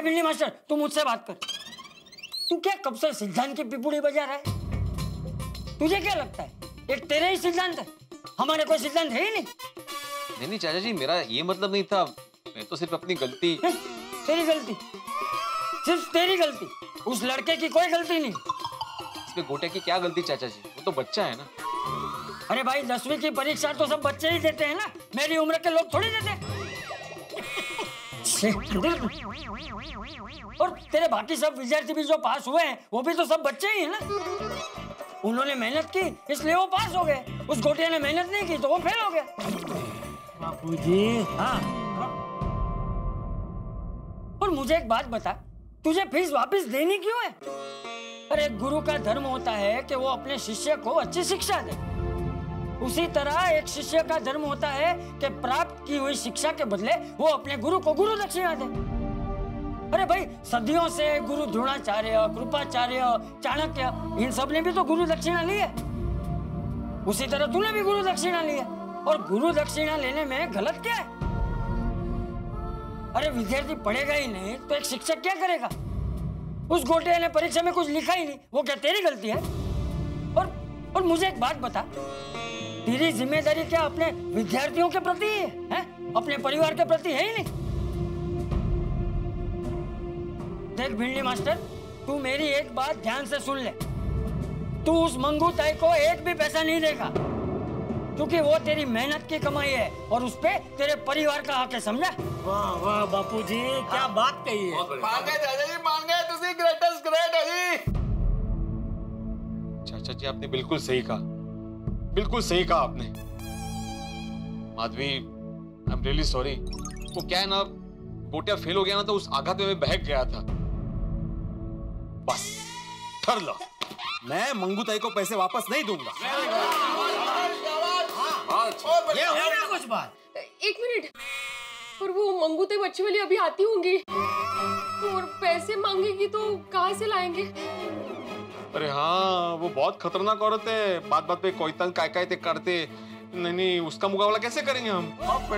ए बिल्ली मास्टर तू मुझसे बात कर। तू क्या कब से सिद्धांत की पिपुड़ी बजा रहा है? तुझे क्या लगता है? ये तेरे ही सिद्धांत है? हमारे कोई सिद्धांत है ही नहीं। नहीं नहीं चाचा जी मेरा ये मतलब नहीं था। मैं तो सिर्फ़ अपनी गलती हैं? तेरी गलती? सिर्फ़ तेरी गलती? उस लड़के की कोई गलती नहीं। इसमें गोटे की क्या गलती चाचा जी? वो तो बच्चा है ना। अरे भाई दसवीं की परीक्षा तो सब बच्चे ही देते हैं ना। मेरी उम्र के लोग थोड़ी देते। और तेरे बाकी सब विद्यार्थी भी जो पास हुए हैं वो भी तो सब बच्चे ही हैं ना। उन्होंने मेहनत की इसलिए वो पास हो गए। उस गोटिया ने मेहनत नहीं की तो वो फेल हो गया बापूजी। हाँ। और मुझे एक बात बता तुझे फ़ीस वापस देनी क्यों है? अरे गुरु का धर्म होता है कि वो अपने शिष्य को अच्छी शिक्षा दे। उसी तरह एक शिष्य का धर्म होता है कि प्राप्त की हुई शिक्षा के बदले वो अपने गुरु को गुरु दक्षिणा दे। अरे भाई, सदियों से गुरु द्रोणाचार्य, कृपाचार्य, चाणक्य, इन सबने भी तो गुरु दक्षिणा ली है। उसी तरह तूने भी गुरु दक्षिणा ली है। और गुरु दक्षिणा लेने में गलत क्या है? अरे विद्यार्थी पढ़ेगा ही नहीं तो एक शिक्षक क्या करेगा? उस गोटे ने परीक्षा में कुछ लिखा ही नहीं, वो क्या तेरी गलती है? और और मुझे एक बात बता तेरी ज़िम्मेदारी क्या अपने विद्यार्थियों के प्रति है, है? अपने परिवार के प्रति है ही नहीं? देख भिंडी मास्टर तू मेरी एक बात ध्यान से सुन ले। तू उस मंगू ताई को एक भी पैसा नहीं देगा क्योंकि वो तेरी मेहनत की कमाई है और उस पे तेरे परिवार का हक है समझा? वाह वाह बापूजी क्या बात कही है। चाचा जी मान गए तुसी ग्रेटेस्ट ग्रेट है जी। चाचा जी आपने बिल्कुल सही कहा। बिल्कुल सही कहा आपने। Madhavi I am really sorry वो क्या है ना गोटिया फेल हो गया ना तो उस आघात में मैं बहक गया था। बस ठर लो। मैं मंगूताई को पैसे वापस नहीं दूँगा। ये हो कुछ बात। एक मिनट। और वो मंगूते बच्चे वाली अभी आती होंगी। और पैसे मांगेगी तो कहाँ से लाएँगे? अरे हाँ वो बहुत खतरनाक औरत है। बात बात पे कोई तंग काय काय ते करते नहीं नहीं उसका मुकाबला कैसे करेंगे हम? अब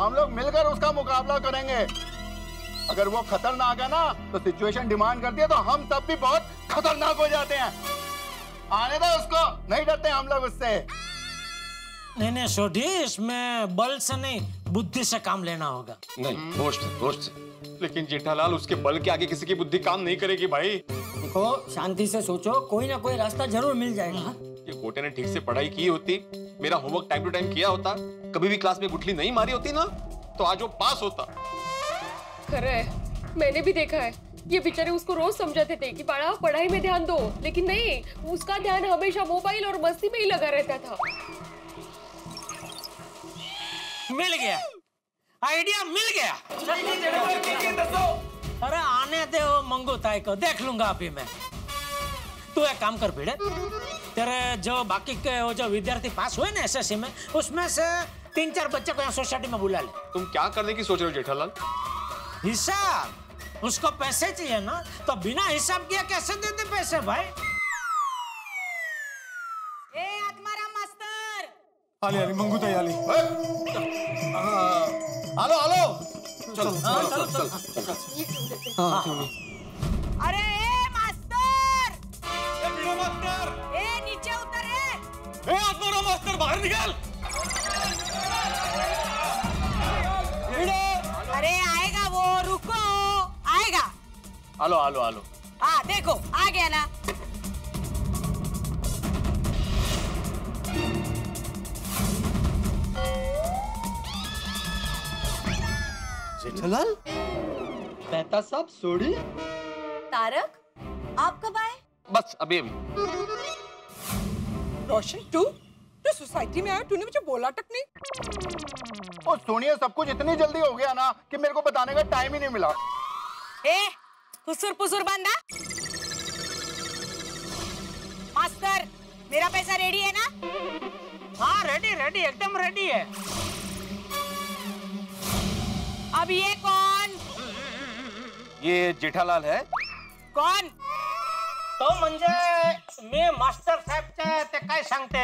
हम लोग मिलकर उसका मुकाबला करेंगे। अगर वो खतरनाक है ना तो सिचुएशन डिमांड करती है तो हम तब भी बहुत खतरनाक हो जाते हैं। आने दो उसको नहीं डरते हम लोग उससे। नहीं नहीं सोढ़ी इसमें बल से नहीं बुद्धि से काम लेना होगा। नहीं होश से होश से। लेकिन जेठालाल उसके बल के आगे किसी की बुद्धि काम नहीं करेगी भाई। देखो शांति से सोचो कोई ना कोई रास्ता ज़रूर मिल जाएगा। हाँ? ये गोटे ने ठीक से पढ़ाई की होती मेरा होमवर्क टाइम टू टाइम किया होता कभी भी क्लास में गुठली नहीं मारी होती ना तो आज वो पास होता। खरा है मैंने भी देखा है। ये बेचारे उसको रोज समझाते थे कि पढ़ाओ पढ़ाई में ध्यान दो। लेकिन नहीं उसका ध्यान हमेशा मोबाइल और मस्ती में ही लगा रहता था। मिल गया। आइडिया मिल गया। अरे आने दे वो मंगू ताई को देख लूँगा अभी मैं। तू एक काम कर भिड़े तेरे जो बाकी के वो जो विद्यार्थी पास हुए ना एसएससी में उसमें से तीन चार बच्चे को यहाँ सोसाइटी में बुला ले। तुम क्या करने की सोच रहे हो जेठालाल? हिसाब उसको पैसे चाहिए ना तो बिना हिसाब किया कैसे देते पैसे भाई? आली आली मंगूताई आली. हेलो हेलो चलो चलो चलो अरे ए मास्टर ए नीचे उतर ए. मास्टर बाहर निकाल अरे आएगा वो रुको. आएगा. आलो आलो आलो. हाँ देखो आ गया ना. जेठालाल मेहता साहब सोड़ी। तारक आप कब आए? बस अभी अभी। रोशन तू? तू सोसाइटी में आया तूने मुझे बोला तक नहीं? और सोनिया सब कुछ इतनी जल्दी हो गया ना कि मेरे को बताने का टाइम ही नहीं मिला। ए खुसुर पुसुर बंदा। मास्टर मेरा पैसा रेडी है ना? हाँ रेडी रेडी एकदम रेडी है। अब ये कौन? ये जेठालाल है। कौन? तो म्हणजे मी मास्टर साहेबचे ते काय सांगते?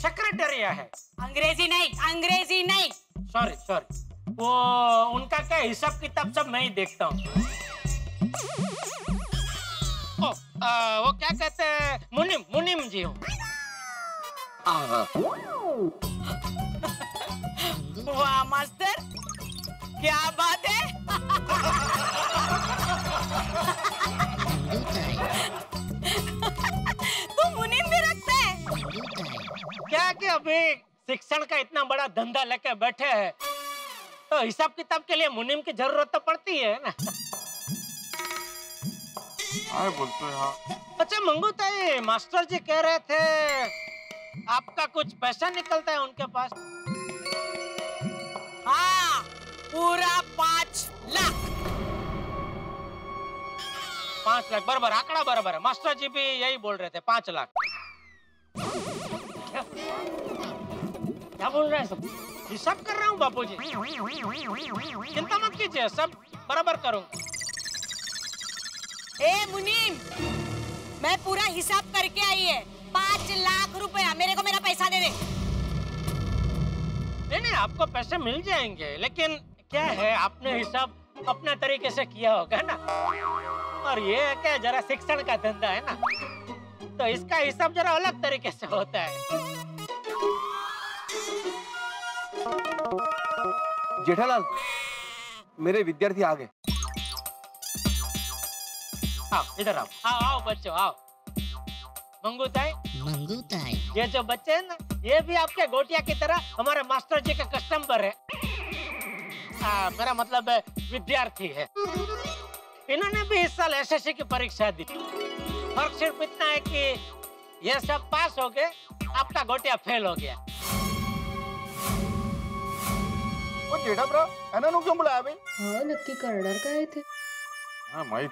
सेक्रेटरी आहे. अंग्रेज़ी नहीं अंग्रेज़ी नहीं. सॉरी सॉरी वो उनका क्या हिसाब किताब सब मैं ही देखता हूँ. वो क्या कहते हैं? मुनिम मुनिम जी हूँ। वाह मास्टर। क्या बात है? तू मुनीम भी रखता है। क्या कि अभी शिक्षण का इतना बड़ा धंधा लेके बैठे हैं? तो हिसाब किताब के लिए मुनिम की ज़रूरत तो पड़ती है ना? हाँ बोलते हैं हाँ। अच्छा मंगू ताई मास्टर जी कह रहे थे आपका कुछ पैसा निकलता है उनके पास? हाँ पूरा पाँच लाख। पाँच लाख बराबर आंकड़ा बराबर है मास्टर जी भी यही बोल रहे थे पाँच लाख. क्या क्या बोल रहे हैं सब? हिसाब कर रहा हूँ बापू जी चिंता मत कीजिए सब बराबर करूँगा ए मुनीम मैं पूरा हिसाब करके आई है। पाँच लाख रुपया मेरे को मेरा पैसा दे दे। नहीं नहीं आपको पैसे मिल जाएँगे लेकिन क्या है? आपने हिसाब अपने तरीके से किया होगा ना? और ये क्या जरा शिक्षण का धंधा है ना? तो इसका हिसाब जरा अलग तरीके से होता है। जेठालाल मेरे विद्यार्थी आ गए आओ इधर आओ। आओ आओ बच्चों आओ। मंगू ताई। मंगू ताई। ये जो बच्चे हैं ना ये भी आपके गोटिया की तरह हमारे मास्टर जी के कस्टमर है। आ, मेरा मतलब है विद्यार्थी है। इन्होंने भी इस साल एसएससी की परीक्षा दी। फ़र्क सिर्फ़ इतना है कि ये सब पास हो गए आपका गोटिया फेल हो गया। वो जेठा ब्रा एना क्यों बुलाया भाई? हाँ नक्की थे हाँ माहित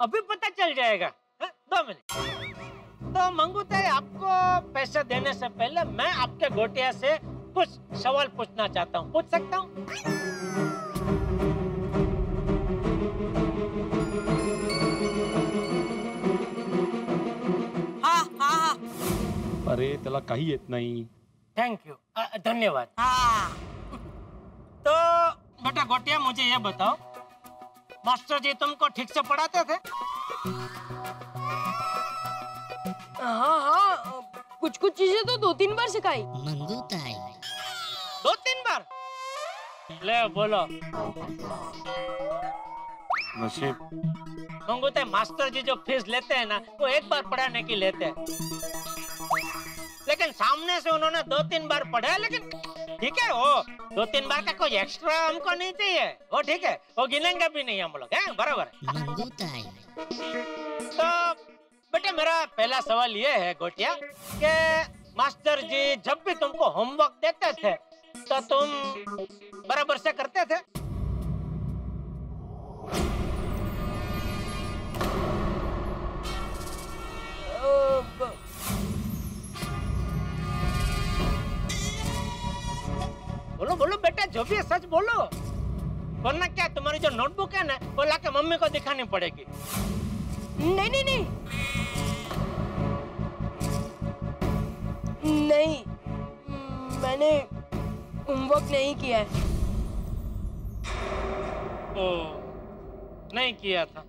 अभी पता चल जाएगा हाँ, दो मिनट। तो मंगू ताई आपको पैसे देने से पहले मैं आपके गोटिया से कुछ सवाल पूछना चाहता हूँ। पूछ सकता हूँ? हाँ हाँ हाँ। अरे त्याला काही येत नाही थैंक यू धन्यवाद। हाँ। तो बेटा गोटिया मुझे ये बताओ मास्टर जी तुमको ठीक से पढ़ाते थे? हाँ हाँ। कुछ कुछ चीज़ें तो दो तीन बार सिखाई। मंगू ताई। दो तीन बार। ले बोलो। नसीब। मंगूते मास्टर जी जो फ़ीस लेते हैं ना वो एक बार पढ़ाने की लेते हैं। लेकिन सामने से उन्होंने दो तीन बार पढ़ा लेकिन ठीक है वो दो तीन बार का कोई एक्स्ट्रा हमको नहीं चाहिए। वो ठीक है वो गिनेंगे भी नहीं हम लोग हैं बराबर। तो बेटा मेरा पहला सवाल ये है गोटिया के मास्टर जी जब भी तुमको होमवर्क देते थे तो तुम बराबर से करते थे। बोलो बोलो, बेटा, जो भी है, सच बोलो। वरना क्या तुम्हारी जो नोटबुक है ना, वो लाके मम्मी को दिखानी पड़ेगी। नहीं नहीं नहीं। नहीं। मैंने होमवर्क नहीं किया है। ओ, नहीं किया था।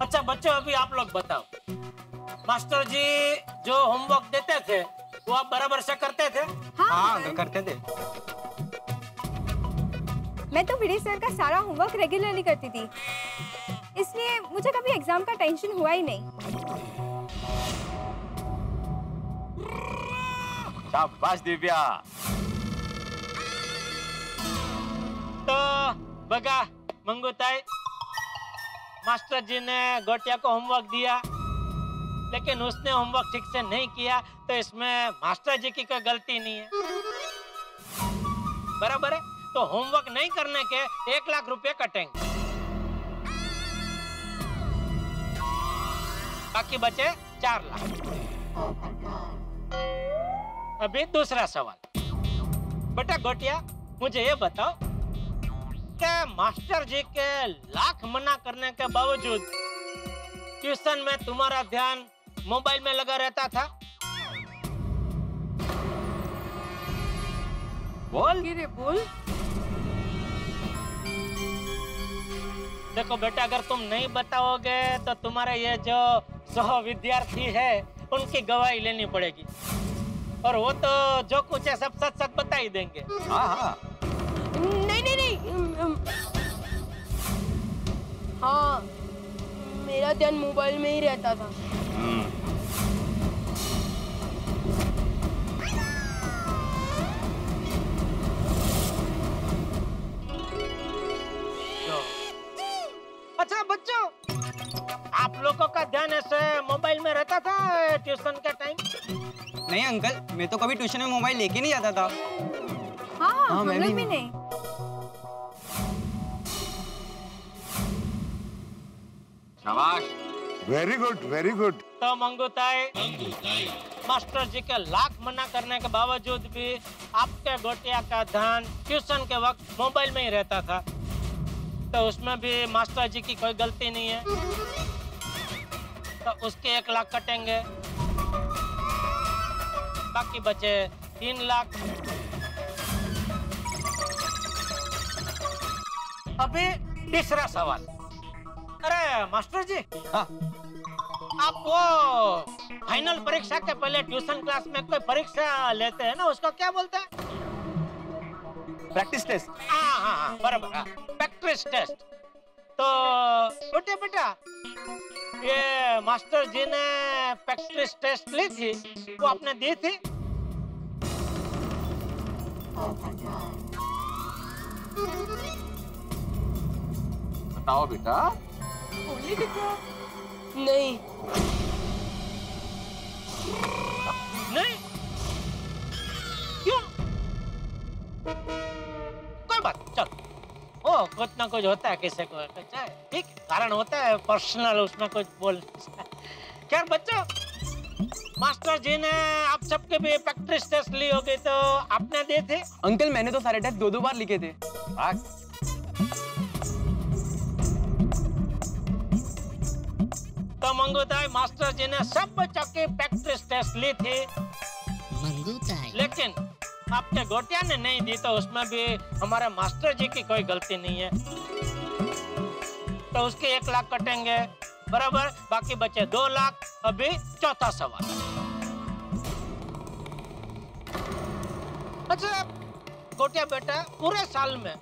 अच्छा बच्चों अभी आप लोग बताओ। मास्टर जी जो होमवर्क देते थे वो आप बराबर से करते थे? हाँ अंकल करते थे। मैं तो विडे सर का सारा होमवर्क रेगुलरली करती थी। इसलिए मुझे कभी एग्ज़ाम का टेंशन हुआ ही नहीं। शाबाश दिव्या। तो बगा मंगूताई मास्टर जी ने गोटिया को होमवर्क दिया, लेकिन उसने होमवर्क ठीक से नहीं किया तो इसमें मास्टर जी की कोई गलती नहीं है। बराबर है? तो होमवर्क नहीं करने के एक लाख रुपए कटेंगे। बाकी बचे चार लाख। अभी दूसरा सवाल। बेटा गोटिया मुझे ये बताओ कि मास्टर जी के लाख मना करने के बावजूद ट्यूशन में तुम्हारा ध्यान मोबाइल में लगा रहता था? बोल। रे बोल। देखो बेटा अगर तुम नहीं बताओगे तो तुम्हारे ये जो सह विद्यार्थी है उनकी गवाही लेनी पड़ेगी। और वो तो जो कुछ है सब सच सच बता ही देंगे। हाँ हाँ। नहीं नहीं नहीं। हाँ मेरा ध्यान मोबाइल में ही रहता था। अच्छा बच्चों आप लोगों का ध्यान ऐसे मोबाइल में रहता था ट्यूशन के टाइम? नहीं अंकल मैं तो कभी ट्यूशन में मोबाइल लेके नहीं जाता था। हाँ हाँ, मैं भी भी। नहीं। नहीं शाबाश वेरी गुड वेरी गुड तो मंगूताई मास्टर जी के लाख मना करने के बावजूद भी आपके गोटिया का ध्यान ट्यूशन के वक्त मोबाइल में ही रहता था। तो उसमें भी मास्टर जी की कोई गलती नहीं है। तो उसके एक लाख कटेंगे। बाकी बचे तीन लाख। अभी तीसरा सवाल। अरे मास्टर जी हाँ। आप वो फाइनल परीक्षा के पहले ट्यूशन क्लास में कोई परीक्षा लेते हैं ना उसको क्या बोलते हैं? प्रैक्टिस टेस्ट हाँ हाँ हाँ बराबर हाँ। प्रैक्टिस टेस्ट तो बेटे बेटा ये मास्टर जी ने प्रैक्टिस टेस्ट ली थी वो आपने दी थी? बताओ बेटा। नहीं। नहीं? क्यों? कोई बात चल। कुछ ना कुछ होता है किसी को ठीक कारण होता है पर्सनल उसमें कुछ बोल। खैर बच्चों मास्टर जी ने आप सबके भी प्रैक्टिस टेस्ट ली होगी तो आपने दी थी अंकल मैंने तो सारे टेस्ट दो दो बार लिखे थे आग। तो मंगूताई मास्टर जी ने सब बच्चों की प्रैक्टिस टेस्ट ली थी मंगूताई लेकिन आपके गोटिया ने नहीं दी तो उसमें भी हमारे मास्टर जी की कोई गलती नहीं है। तो उसके एक लाख कटेंगे, बराबर, बाकी बचे दो लाख, अभी चौथा सवाल। अच्छा गोटिया बेटा, पूरे साल में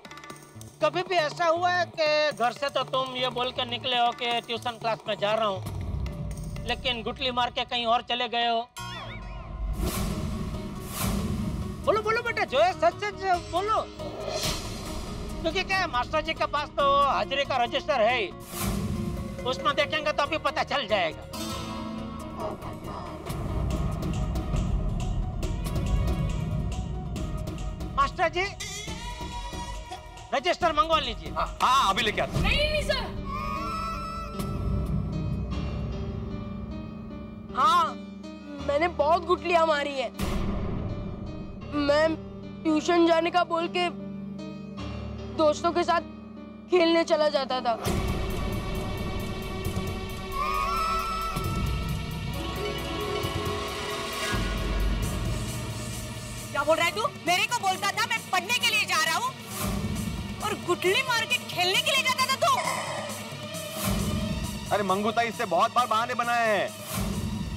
कभी भी ऐसा हुआ है कि घर से तो तुम ये बोल के निकले हो कि ट्यूशन क्लास में जा रहा हूँ, लेकिन गुटली मार के कहीं और चले गए हो? जो है सच सच बोलो। क्योंकि क्या है मास्टर जी के पास तो हाजिरी का रजिस्टर है ही। उसमें देखेंगे तो अभी पता चल जाएगा। मास्टर जी रजिस्टर मंगवा लीजिए। हाँ अभी लेके आता नहीं नहीं सर। हाँ मैंने बहुत गुटलियाँ मारी है। मैं ट्यूशन जाने का बोल के दोस्तों के साथ खेलने चला जाता था। क्या बोल रहा है तू? मेरे को बोलता था मैं पढ़ने के लिए जा रहा हूँ। और गुटली मार के खेलने के लिए जाता था तू? अरे मंगूता इससे बहुत बार बहाने बनाए हैं।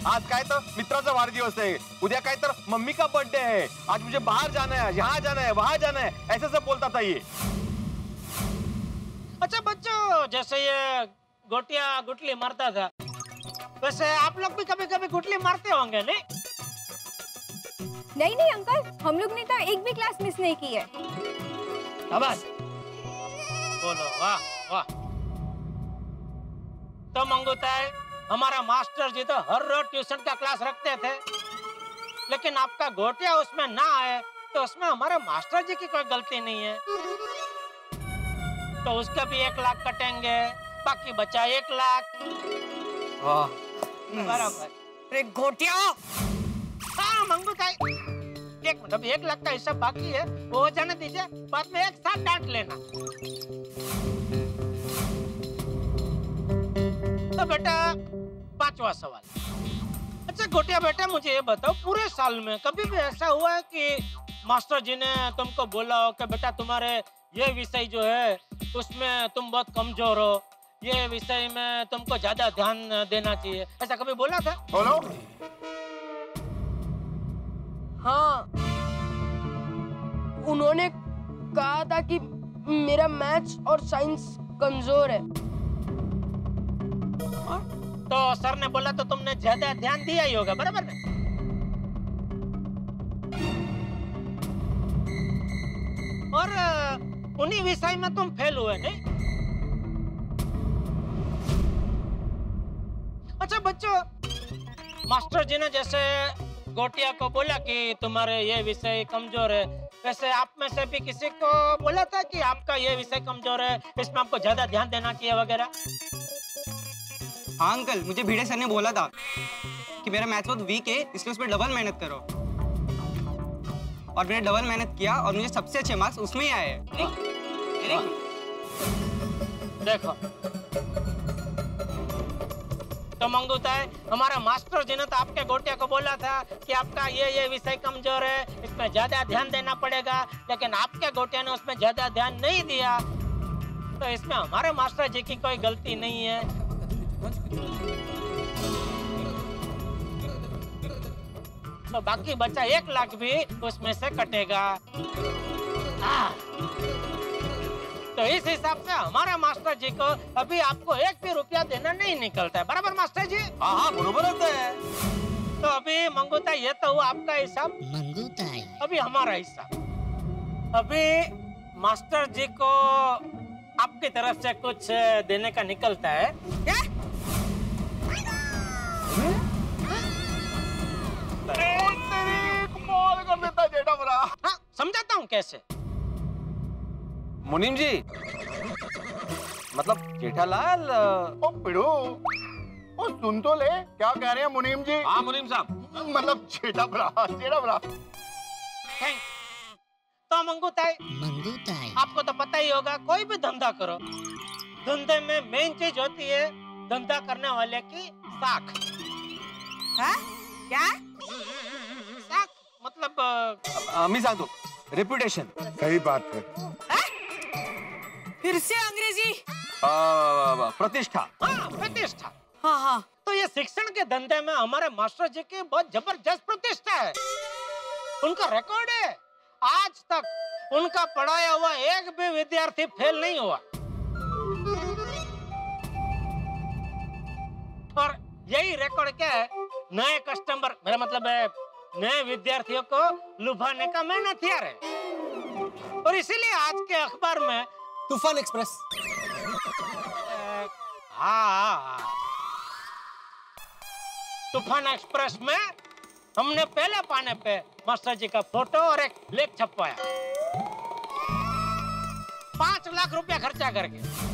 आज काय तर मित्राचा वाढदिवस आहे. उद्या काय तर मम्मी का बर्थडे है आज मुझे बाहर जाना है यहाँ जाना है वहाँ जाना है. ऐसे सब बोलता था ये. अच्छा बच्चों जैसे ये गोटिया गुटली मारता था वैसे आप लोग भी कभी कभी गुटली मारते होंगे नहीं? नहीं नहीं अंकल हम लोग ने तो एक भी क्लास मिस नहीं की है। बोलो वाह वाह। तो मंगूता है हमारा मास्टर जी तो हर रोज ट्यूशन का क्लास रखते थे। लेकिन आपका घोटिया उसमें ना आए तो उसमें हमारे मास्टर जी की कोई गलती नहीं है। तो उसका भी एक लाख कटेंगे बाकी बचा एक लाख। वाह। बराबर। घोटिया! हाँ एक अभी एक लाख का हिसाब बाकी है। वो जाने दीजिए बाद में एक साथ डांट लेना। तो बेटा पांचवा सवाल। अच्छा गोटिया बेटा मुझे ये बताओ पूरे साल में कभी भी ऐसा हुआ है कि मास्टर जी ने तुमको बोला हो कि बेटा तुम्हारे ये विषय जो है उसमें तुम बहुत कमज़ोर हो ये विषय में तुमको ज़्यादा ध्यान देना चाहिए। ऐसा कभी बोला था? बोलो। हाँ। उन्होंने कहा था कि मेरा मैथ्स और साइंस कमज़ोर है। तो सर ने बोला तो तुमने ज़्यादा ध्यान दिया ही होगा बराबर ना और उन्हीं विषय में तुम फेल हुए नहीं अच्छा बच्चों मास्टर जी ने जैसे गोटिया को बोला कि तुम्हारे ये विषय कमज़ोर है वैसे आप में से भी किसी को बोला था कि आपका ये विषय कमज़ोर है इसमें आपको ज़्यादा ध्यान देना चाहिए वगैरह हाँ अंकल, मुझे भिड़े सर ने बोला था कि मेरा मैथ बहुत वीक है, इसलिए उसमें डबल मेहनत करो। और मैंने डबल मेहनत किया और मुझे सबसे अच्छे मार्क्स उसमें ही आए। देखो तो मंगूता है, हमारा मास्टर जी ने तो आपके गोटिया को बोला था कि आपका ये ये विषय कमज़ोर है इसमें ज़्यादा ध्यान देना पड़ेगा, लेकिन आपके गोटिया ने उसमें ज़्यादा ध्यान नहीं दिया। तो इसमें हमारे मास्टर जी की कोई गलती नहीं है। तो बाकी बचा एक लाख भी उसमें से कटेगा। हाँ। तो इस हिसाब से हमारे मास्टर जी को अभी आपको एक भी रुपया देना नहीं निकलता है। बराबर मास्टर जी? हाँ हाँ बरोबर होता है। तो अभी मंगूता ये तो हुआ आपका हिसाब? मंगूताई अभी हमारा हिस्सा अभी मास्टर जी को आपकी तरफ़ से कुछ देने का निकलता है। क्या? कैसे? मुनीम जी। मतलब जेठालाल ओ पिड़ू ओ सुन तो ले क्या कह रहे हैं मुनीम जी? हाँ मुनीम साहब। मतलब जेठा बरा जेठा बरा थैंक तो मंगूताई मंगूताई आपको तो पता ही होगा कोई भी धंधा करो। धंधे में मेन चीज़ होती है धंधा करने वाले की साख। हाँ? क्या? साख मतलब अ, मी सांगतो रेप्युटेशन सही बात है। फिर से अंग्रेज़ी। प्रतिष्ठा। हाँ। प्रतिष्ठा। हाँ हाँ। तो ये शिक्षण के धंधे में हमारे मास्टर जी की बहुत ज़बरदस्त प्रतिष्ठा है। उनका रिकॉर्ड है। आज तक उनका पढ़ाया हुआ एक भी विद्यार्थी फेल नहीं हुआ। और यही रिकॉर्ड क्या है? नए कस्टमर मेरा मतलब है नए विद्यार्थियों को लुभाने का मेन हथियार है और इसीलिए आज के अखबार में तूफ़ान एक्सप्रेस। हाँ हाँ, हाँ। तूफ़ान एक्सप्रेस में हमने पहले पाने पे मास्टर जी का फ़ोटो और एक लेख छपवाया। पाँच लाख रुपया खर्चा करके।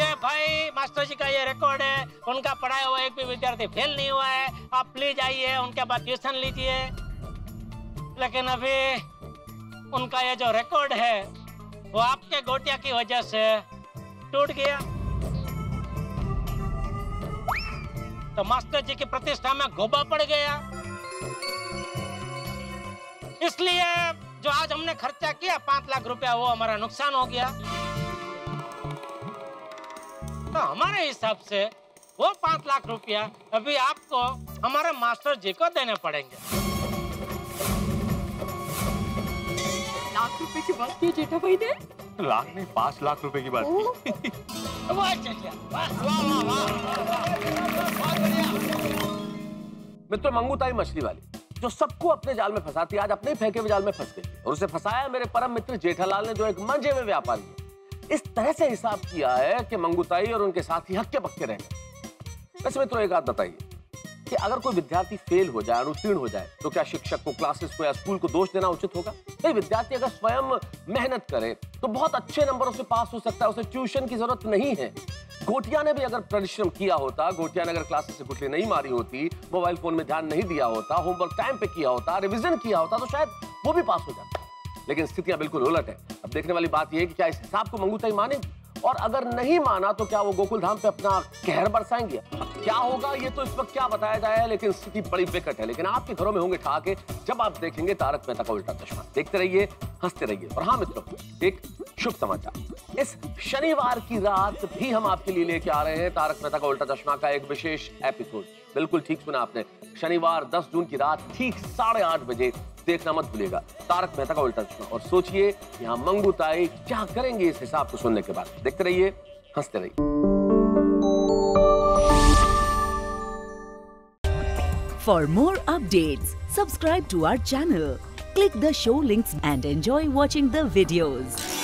कि भाई, मास्टर जी का ये रिकॉर्ड है। उनका पढ़ाया हुआ एक भी विद्यार्थी फेल नहीं हुआ है। आप प्लीज़ आइए, उनके बाद ट्यूशन लीजिए। लेकिन अभी उनका ये जो रिकॉर्ड है, वो आपके गोटिया की वजह से टूट गया। तो मास्टर जी की प्रतिष्ठा में गोबा पड़ गया। इसलिए जो आज हमने खर्चा किया, पाँच लाख रुपया, वो हमारा नुकसान हो गया। तो हमारे हिसाब से वो पाँच लाख रुपया अभी आपको हमारे मास्टर जी को देने पड़ेंगे। लाख रुपए की बात की जेठा भाई ने? लाख नहीं पाँच लाख रुपए की बात की। वाह चलिया वाह वाह वाह मित्र मंगूताई मछली वाली जो सबको अपने जाल में फंसाती है आज अपने फेंके हुए जाल में फंस गई। और उसे फंसाया मेरे परम मित्र जेठालाल ने जो एक मंजे में व्यापारी है। इस तरह से हिसाब किया है कि मंगूताई और उनके साथ साथी हक्के पक्के रह। वैसे मित्रों, एक बात बताइए कि अगर कोई विद्यार्थी फेल हो जाए अनुत्तीर्ण हो जाए तो क्या शिक्षक को क्लासेस को या स्कूल को दोष देना उचित होगा? नहीं, विद्यार्थी अगर स्वयं मेहनत करे तो बहुत अच्छे नंबरों से पास हो सकता है। उसे ट्यूशन की ज़रूरत नहीं है। गोटिया ने भी अगर परिश्रम किया होता, गोटिया ने अगर क्लासेस से गुटली नहीं मारी होती मोबाइल फ़ोन में ध्यान नहीं दिया होता होमवर्क टाइम पे किया होता रिविजन किया होता तो शायद वो भी पास हो जाता। लेकिन स्थितियाँ बिल्कुल उलट है। अब देखने वाली बात यह कि क्या इस हिसाब को मंगूताई मानेगी? और अगर नहीं माना तो क्या वो गोकुल धाम पे अपना कहर बरसाएँगे? क्या होगा, ये तो इस वक्त क्या बताया जाए लेकिन स्थिति बड़ी विकट है। लेकिन आपके घरों में होंगे ठहाके, जब आप देखेंगे तारक मेहता का उल्टा चश्मा। देखते रहिए, हँसते रहिए। और हाँ मित्रों, एक शुभ समाचार। इस शनिवार की रात भी हम आपके लिए लेके आ रहे हैं तारक मेहता का उल्टा चश्मा का एक विशेष एपिसोड। बिल्कुल ठीक सुना आपने, शनिवार 10 जून की रात, ठीक साढ़े आठ बजे देखना मत भूलेगा तारक मेहता का उल्टा चश्मा और सोचिए यहाँ मंगू ताई क्या करेंगे इस हिसाब को सुनने के बाद देखते रहिए हँसते रहिए For more updates, subscribe to our channel, click the show links and enjoy watching the videos.